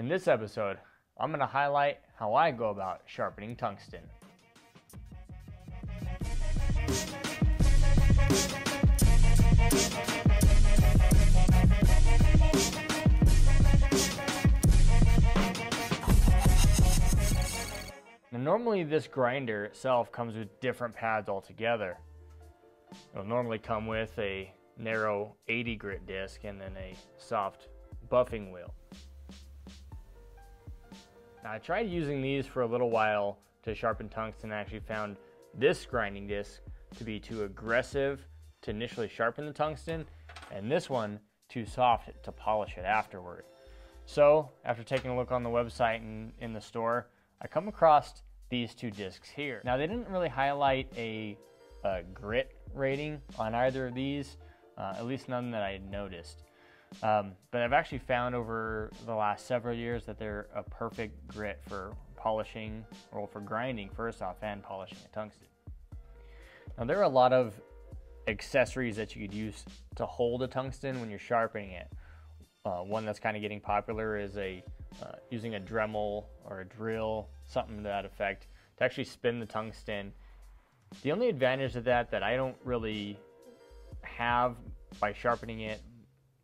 In this episode, I'm going to highlight how I go about sharpening tungsten. Now normally this grinder itself comes with different pads altogether. It'll normally come with a narrow 80 grit disc and then a soft buffing wheel. Now I tried using these for a little while to sharpen tungsten and actually found this grinding disc to be too aggressive to initially sharpen the tungsten and this one too soft to polish it afterward. So after taking a look on the website and in the store, I come across these two discs here. Now they didn't really highlight a, a grit rating on either of these, uh, at least none that I had noticed. Um, but I've actually found over the last several years that they're a perfect grit for polishing or for grinding first off and polishing a tungsten. Now there are a lot of accessories that you could use to hold a tungsten when you're sharpening it. Uh, one that's kind of getting popular is a uh, using a Dremel or a drill, something to that effect, to actually spin the tungsten. The only advantage of that that I don't really have by sharpening it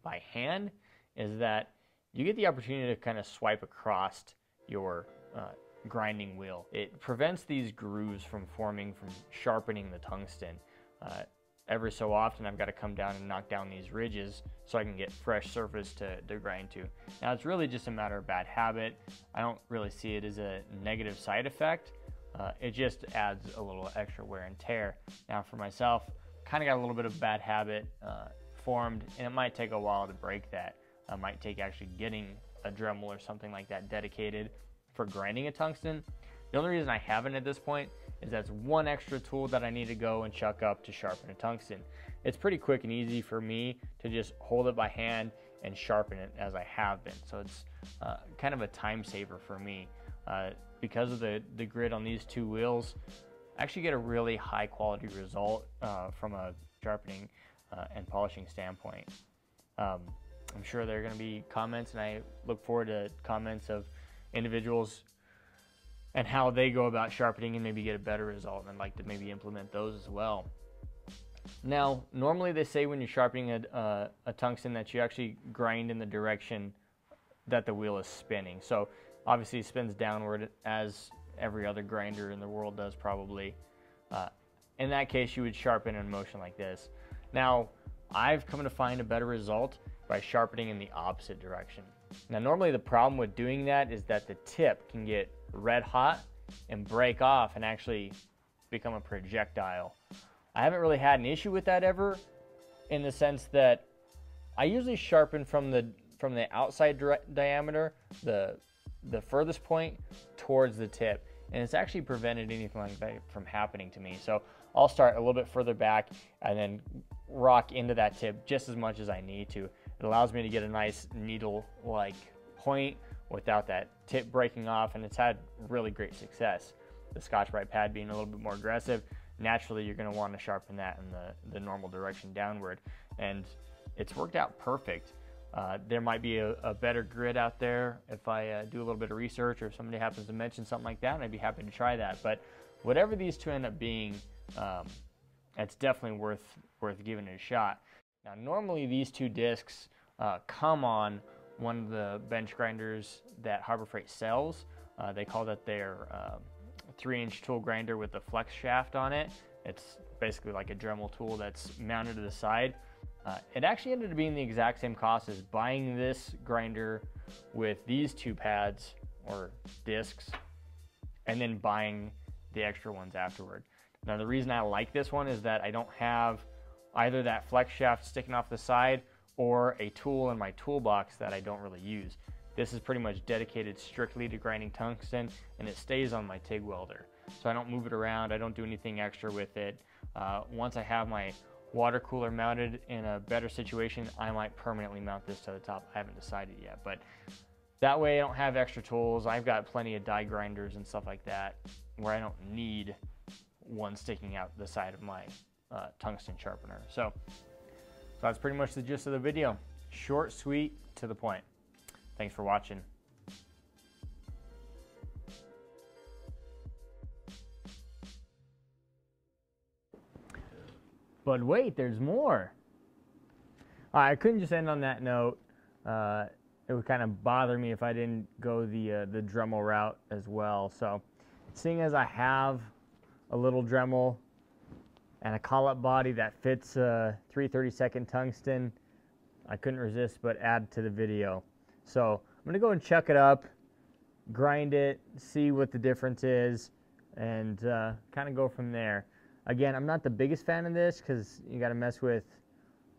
by hand is that you get the opportunity to kind of swipe across your uh, grinding wheel. It prevents these grooves from forming from sharpening the tungsten. Uh, every so often I've got to come down and knock down these ridges so I can get fresh surface to, to grind to. Now it's really just a matter of bad habit. I don't really see it as a negative side effect. Uh, it just adds a little extra wear and tear. Now for myself, kind of got a little bit of bad habit uh, formed and it might take a while to break that. It might take actually getting a Dremel or something like that dedicated for grinding a tungsten. The only reason I haven't at this point is that's one extra tool that I need to go and chuck up to sharpen a tungsten. It's pretty quick and easy for me to just hold it by hand and sharpen it as I have been. So it's uh, kind of a time saver for me. Uh, because of the, the grit on these two wheels, I actually get a really high quality result uh, from a sharpening uh, and polishing standpoint. Um, I'm sure there are going to be comments, and I look forward to comments of individuals and how they go about sharpening and maybe get a better result and like to maybe implement those as well. Now, normally they say when you're sharpening a, uh, a tungsten that you actually grind in the direction that the wheel is spinning. So obviously it spins downward as every other grinder in the world does probably. Uh, in that case, you would sharpen in motion like this. Now, I've come to find a better result by sharpening in the opposite direction. Now, normally the problem with doing that is that the tip can get red hot and break off and actually become a projectile. I haven't really had an issue with that ever in the sense that I usually sharpen from the from the outside diameter, the the furthest point towards the tip, and it's actually prevented anything like that from happening to me. So I'll start a little bit further back and then rock into that tip just as much as I need to. It allows me to get a nice needle-like point without that tip breaking off, and it's had really great success. The Scotch-Brite pad being a little bit more aggressive, naturally you're going to want to sharpen that in the, the normal direction downward, and it's worked out perfect. Uh, there might be a, a, better grit out there if I uh, do a little bit of research or if somebody happens to mention something like that, I'd be happy to try that. But whatever these two end up being, um, it's definitely worth worth giving it a shot. Now, normally these two discs uh, come on one of the bench grinders that Harbor Freight sells. Uh, they call that their uh, three inch tool grinder with the flex shaft on it. It's basically like a Dremel tool that's mounted to the side. Uh, it actually ended up being the exact same cost as buying this grinder with these two pads or discs and then buying the extra ones afterward. Now the reason I like this one is that I don't have either that flex shaft sticking off the side or a tool in my toolbox that I don't really use. This is pretty much dedicated strictly to grinding tungsten and it stays on my TIG welder. So I don't move it around, I don't do anything extra with it. Uh, once I have my water cooler mounted in a better situation, I might permanently mount this to the top. I haven't decided yet, but that way I don't have extra tools. I've got plenty of die grinders and stuff like that where I don't need one sticking out the side of my uh, tungsten sharpener. So, so that's pretty much the gist of the video. Short, sweet, to the point. Thanks for watching. But wait, there's more. Right, I couldn't just end on that note. Uh, it would kind of bother me if I didn't go the uh, the Dremel route as well. So, seeing as I have a little Dremel and a collet body that fits a 330 second tungsten, I couldn't resist but add to the video. So I'm gonna go and chuck it up, grind it, see what the difference is, and uh, kind of go from there. Again, I'm not the biggest fan of this because you got to mess with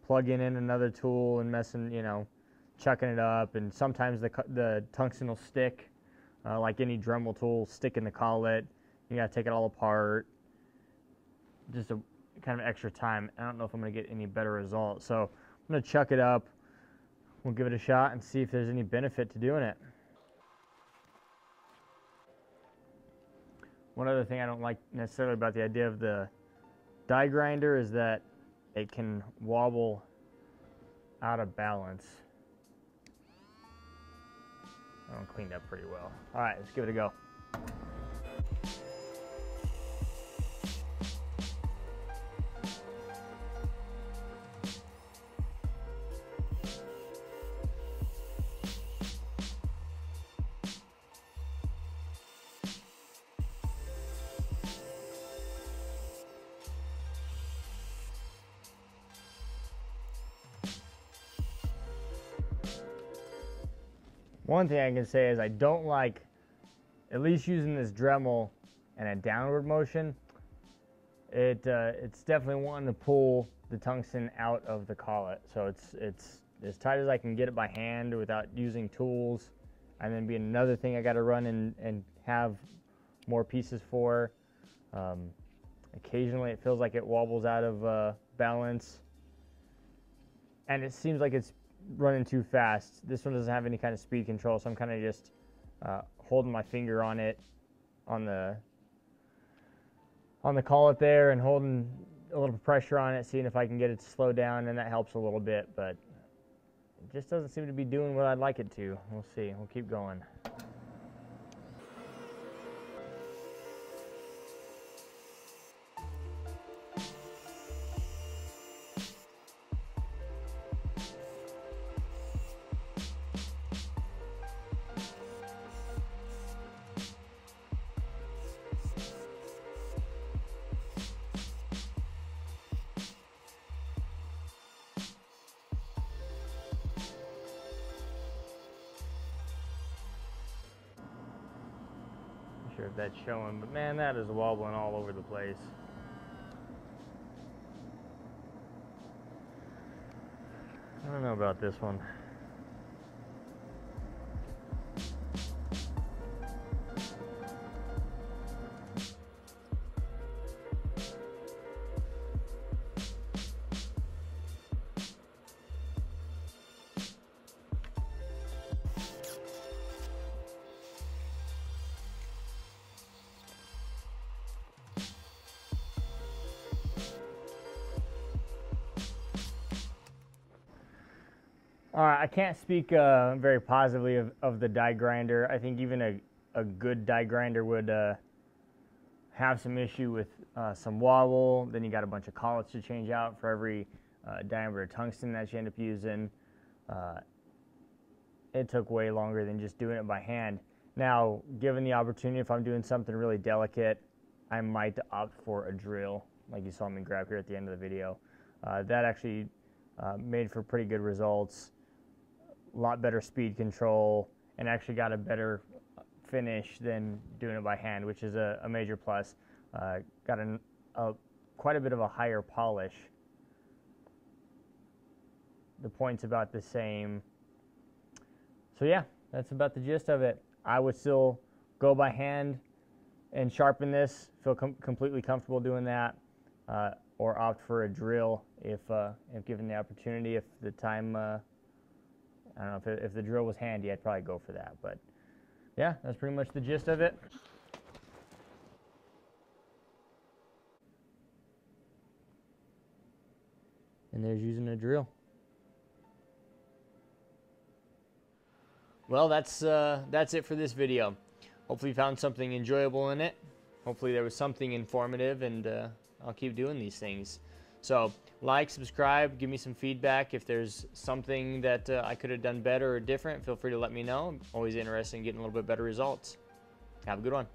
plugging in another tool and messing, you know, chucking it up, and sometimes the the tungsten will stick, uh, like any Dremel tool, stick in the collet. You got to take it all apart. Just a kind of extra time. I don't know if I'm gonna get any better results, so I'm gonna chuck it up. We'll give it a shot and see if there's any benefit to doing it. One other thing I don't like necessarily about the idea of the die grinder is that it can wobble out of balance. Oh, cleaned up pretty well. All right, let's give it a go. One thing I can say is I don't like, at least using this Dremel and a downward motion, it uh, it's definitely wanting to pull the tungsten out of the collet. So it's it's as tight as I can get it by hand without using tools. And then be another thing I got to run and, and have more pieces for. Um, occasionally it feels like it wobbles out of uh, balance. And it seems like it's running too fast. This one doesn't have any kind of speed control, so I'm kind of just uh, holding my finger on it, on the on the collet there, and holding a little pressure on it, seeing if I can get it to slow down, and that helps a little bit. But it just doesn't seem to be doing what I'd like it to. We'll see. We'll keep going. That's showing, but man, that is wobbling all over the place. I don't know about this one. All right, I can't speak uh, very positively of, of the die grinder. I think even a, a good die grinder would uh, have some issue with uh, some wobble. Then you got a bunch of collets to change out for every uh, diameter tungsten that you end up using. Uh, it took way longer than just doing it by hand. Now, given the opportunity, if I'm doing something really delicate, I might opt for a drill, like you saw me grab here at the end of the video. Uh, that actually made for pretty good results a lot better speed control, and actually got a better finish than doing it by hand, which is a, a major plus. Uh, got an, a, quite a bit of a higher polish. The point's about the same. So yeah, that's about the gist of it. I would still go by hand and sharpen this, feel com completely comfortable doing that, uh, or opt for a drill if, uh, if given the opportunity, if the time uh, don't know if, it, if the drill was handy, I'd probably go for that. But yeah, that's pretty much the gist of it. And there's using a drill. Well, that's uh, that's it for this video. Hopefully you found something enjoyable in it. Hopefully there was something informative, and uh, I'll keep doing these things. So like, subscribe, give me some feedback. If there's something that uh, I could have done better or different, feel free to let me know. Always interested in getting a little bit better results. Have a good one.